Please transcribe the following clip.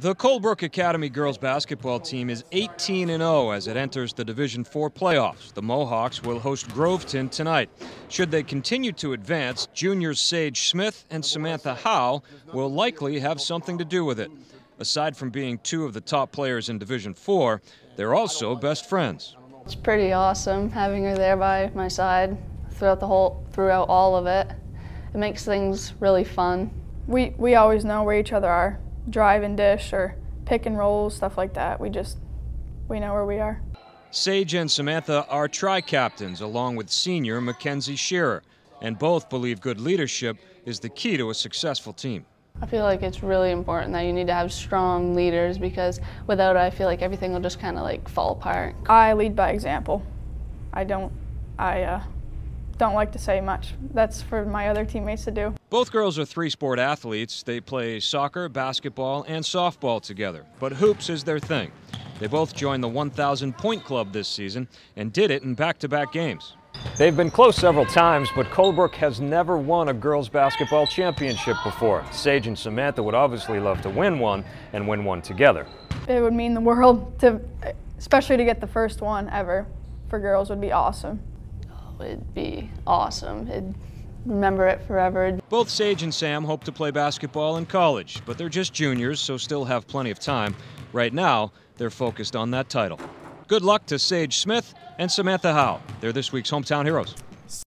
The Colebrook Academy girls basketball team is 18 0 as it enters the Division IV playoffs. The Mohawks will host Groveton tonight. Should they continue to advance, juniors Sage Smith and Samantha Howe will likely have something to do with it. Aside from being two of the top players in Division IV, they're also best friends. It's pretty awesome having her there by my side throughout the whole throughout all of it. It makes things really fun. We we always know where each other are drive and dish or pick and roll, stuff like that. We just, we know where we are. Sage and Samantha are tri-captains along with senior Mackenzie Shearer, and both believe good leadership is the key to a successful team. I feel like it's really important that you need to have strong leaders because without it, I feel like everything will just kind of like fall apart. I lead by example. I don't, I uh, don't like to say much. That's for my other teammates to do. Both girls are three sport athletes. They play soccer, basketball, and softball together, but hoops is their thing. They both joined the 1,000 point club this season and did it in back to back games. They've been close several times, but Colebrook has never won a girls basketball championship before. Sage and Samantha would obviously love to win one and win one together. It would mean the world to, especially to get the first one ever for girls would be awesome it'd be awesome. It'd remember it forever. Both Sage and Sam hope to play basketball in college, but they're just juniors, so still have plenty of time. Right now, they're focused on that title. Good luck to Sage Smith and Samantha Howe. They're this week's Hometown Heroes.